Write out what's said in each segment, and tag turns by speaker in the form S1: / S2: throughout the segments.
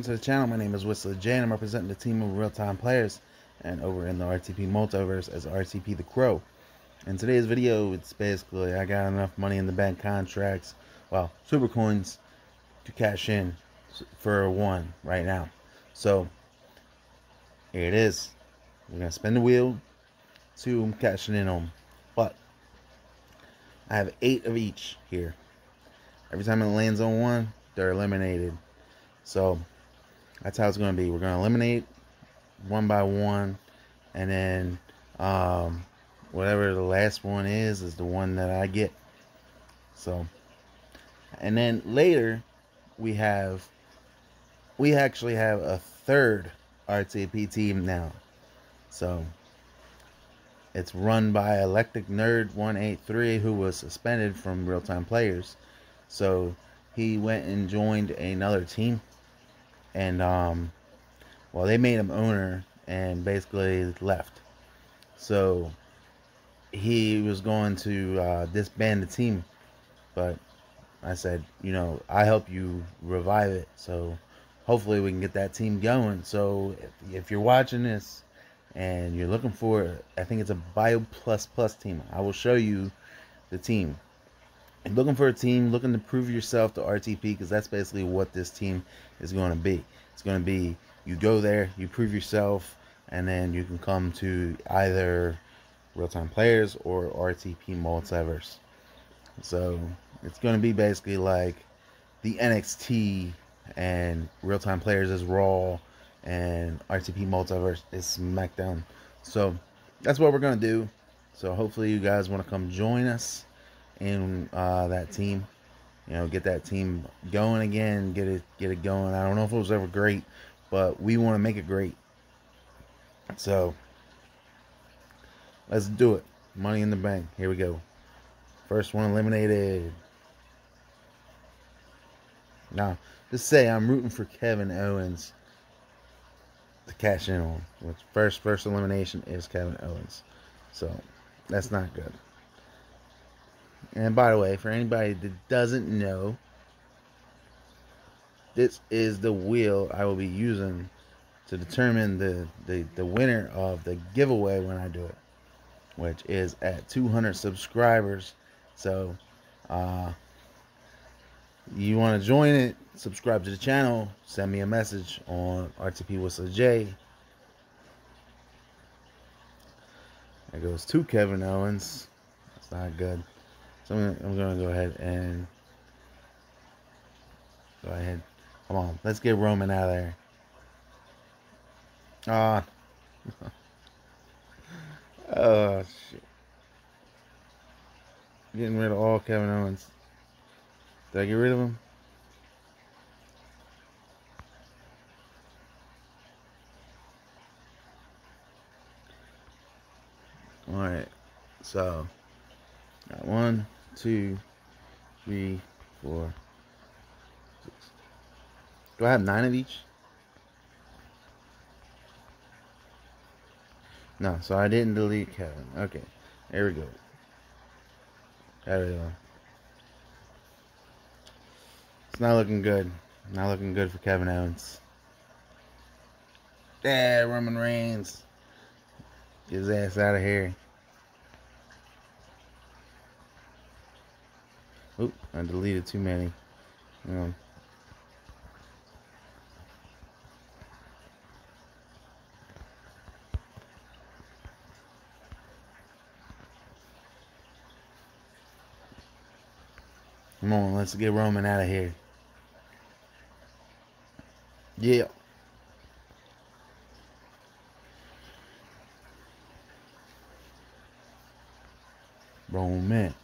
S1: Welcome to the channel. My name is Whislerj and I'm representing the team of real-time players and over in the RTP multiverse as RTP the Crow. In today's video, it's basically I got enough money in the bank contracts, well, super coins to cash in for one right now. So here it is. We're gonna spin the wheel to cashing in on. But I have eight of each here. Every time it lands on one, they're eliminated. So that's how it's going to be. We're going to eliminate one by one, and then um, whatever the last one is is the one that I get. So, and then later we have we actually have a third RTP team now. So it's run by Electric Nerd 183 who was suspended from real time players. So he went and joined another team and um, well, they made him owner and basically left. So he was going to uh, disband the team, but I said, you know, I help you revive it. So hopefully we can get that team going. So if, if you're watching this and you're looking for, I think it's a Bio Plus Plus team. I will show you the team. Looking for a team, looking to prove yourself to RTP, because that's basically what this team is going to be. It's going to be you go there, you prove yourself, and then you can come to either real time players or RTP multiverse. So it's going to be basically like the NXT and real time players is Raw and RTP multiverse is SmackDown. So that's what we're going to do. So hopefully you guys want to come join us in uh, that team. You know, get that team going again, get it get it going. I don't know if it was ever great, but we want to make it great. So let's do it. Money in the bank. Here we go. First one eliminated. Now, just say I'm rooting for Kevin Owens to cash in on. Which first first elimination is Kevin Owens. So that's not good. And by the way, for anybody that doesn't know, this is the wheel I will be using to determine the, the, the winner of the giveaway when I do it, which is at 200 subscribers. So, uh, you want to join it, subscribe to the channel, send me a message on RTP Whislerj. There goes to Kevin Owens. That's not good. So I'm gonna, go ahead and go ahead. Come on, let's get Roman out of there. Ah. oh shit. Getting rid of all Kevin Owens. Did I get rid of him? Alright, so got one, two, three, four, six. Do I have nine of each? No, so I didn't delete Kevin. Okay, there we go. There we go. It's not looking good. Not looking good for Kevin Owens. Yeah, Roman Reigns. Get his ass out of here. Oop, I deleted too many. Um, Come on, let's get Roman out of here. Yeah. Roman.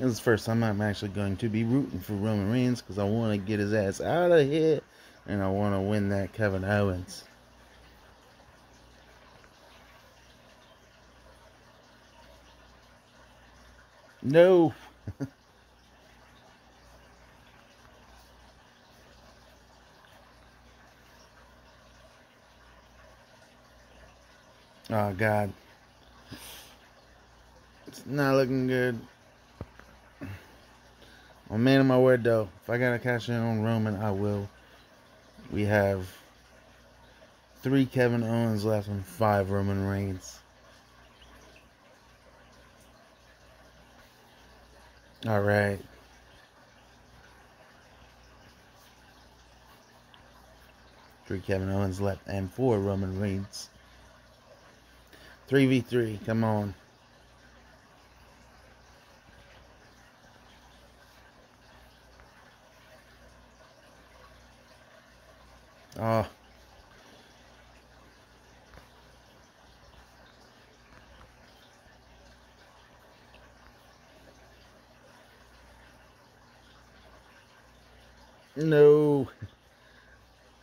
S1: This is the first time I'm actually going to be rooting for Roman Reigns because I want to get his ass out of here and I want to win that Kevin Owens. No. oh, God. It's not looking good. I'm man of my word, though. If I gotta cash in on Roman, I will. We have three Kevin Owens left and five Roman Reigns. All right. Three Kevin Owens left and four Roman Reigns. 3v3, come on. No.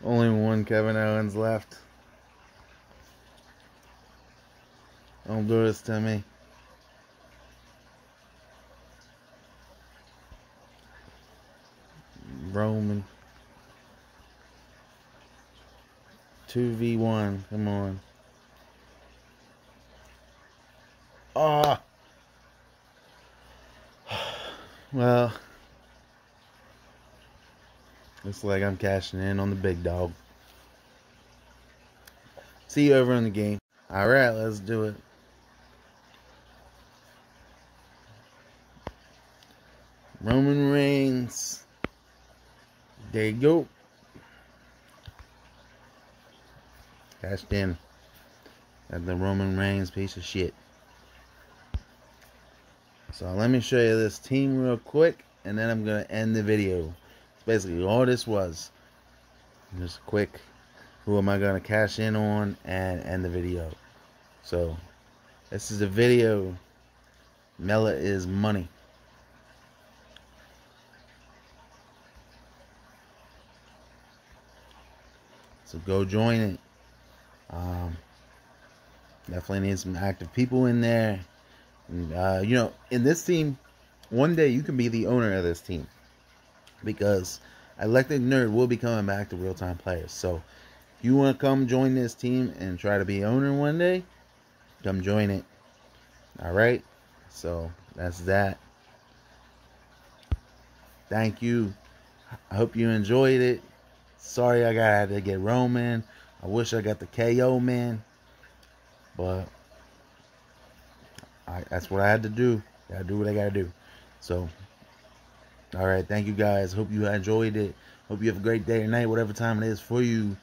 S1: Only one Kevin Owens left. Don't do this to me. Roman. 2v1. Come on. Ah. Well. Looks like I'm cashing in on the big dog. See you over in the game. Alright, let's do it. Roman Reigns. There you go. Cashed in. At the Roman Reigns piece of shit. So let me show you this team real quick and then I'm going to end the video basically all this was. Just quick, who am I to cash in on and end the video. So, this is a video. Mela is money. So go join it. Um, definitely need some active people in there. And, uh, you know, in this team, one day you can be the owner of this team because Electric Nerd will be coming back to real time players. So if you want to come join this team and try to be owner one day, come join it. All right. So that's that. Thank you. I hope you enjoyed it. Sorry I got to get Roman. I wish I got the KO man. But I, that's what I had to do. Gotta do what I gotta do. So all right, thank you guys. Hope you enjoyed it. Hope you have a great day or night, whatever time it is for you.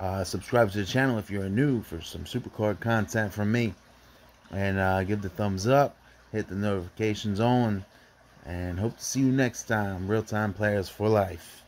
S1: Uh, subscribe to the channel if you're new for some supercard content from me. And uh, give the thumbs up, hit the notifications on, and hope to see you next time. Real time players for life.